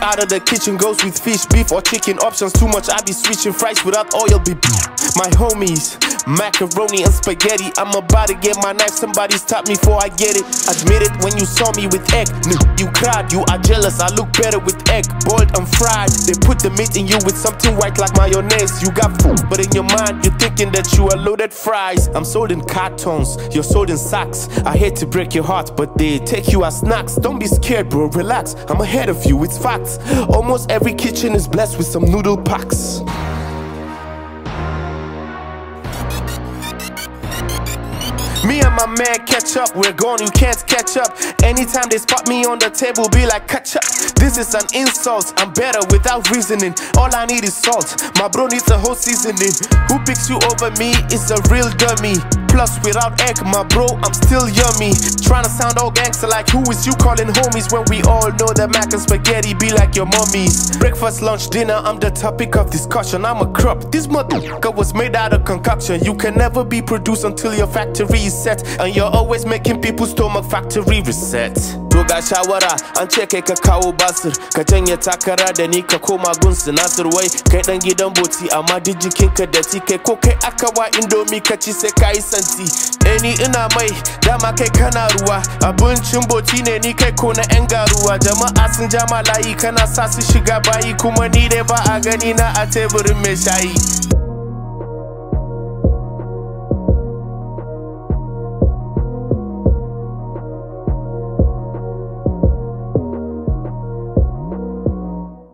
Out of the kitchen goes with fish, beef or chicken options. Too much, I be switching fries without oil, be My homies, macaroni and spaghetti. I'm about to get my knife, somebody stop me before I get it. Admit it when you saw me with egg. You cried, you are jealous. I look better with egg, boiled and fried. They put the meat in you with something white like mayonnaise. You got food, but in your mind, you're thinking that you are loaded fries. I'm sold in cartons, you're sold in sacks. I hate to break your heart, but they take you as snacks. Don't be scared, bro, relax. I'm ahead of you, it's facts. Almost every kitchen is blessed with some noodle packs. Me and my man catch up, we're gone, you can't catch up. Anytime they spot me on the table, be like, catch up. This is an insult, I'm better without reasoning. All I need is salt, my bro needs a whole seasoning. Who picks you over me is a real dummy. Plus, without egg, my bro, I'm still yummy. Trying to sound all gangster like who is you calling homies when we all know that mac and spaghetti be like your mummies. Breakfast, lunch, dinner, I'm the topic of discussion. I'm a crop. This motherfucker was made out of concoction. You can never be produced until your factory is set. And you're always making people's stomach factory reset. To ga shawara an ce kai ka kawo basir ka janye takara da ni ka koma gun sinasir wai kai dan gidan boti amma duk jikinka da ti kai ko kai aka wa indomi ka ci sai ka yi santi. Eh ni ina mai dama kai kana ruwa. Abincin boti ne ni kai ko na yan garuwa. Jama'a sun ja layi kana sa su shiga bayi kuma ni dai ba a gani na a teburin mai shayi.